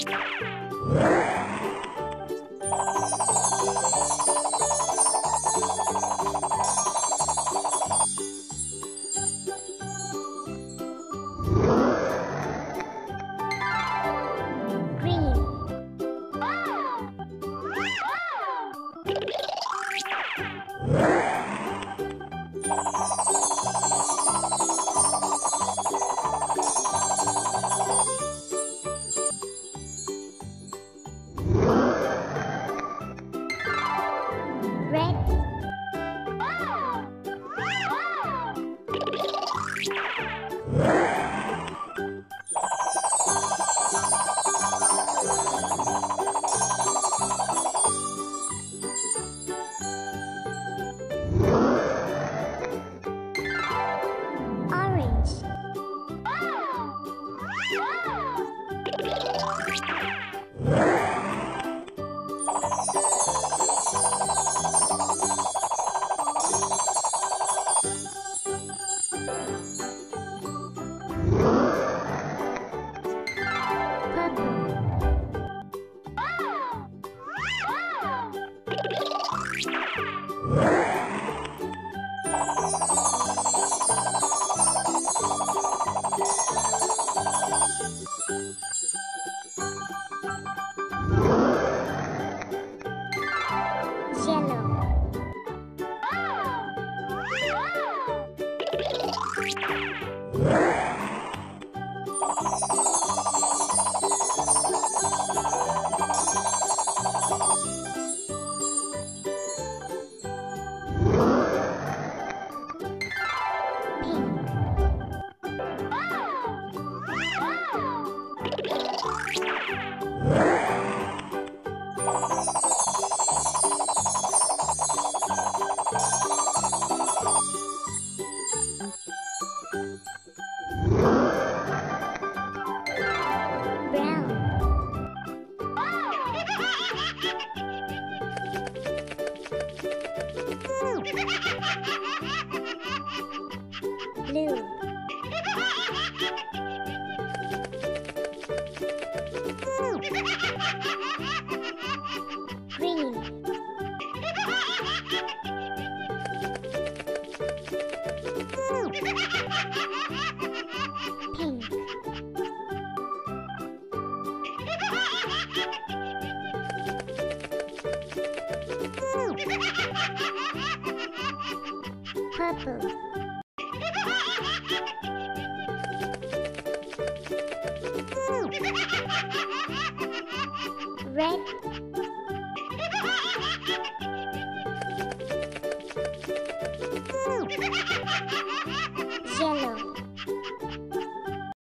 Música Yeah. Ha ha ha ha! Purple. Red.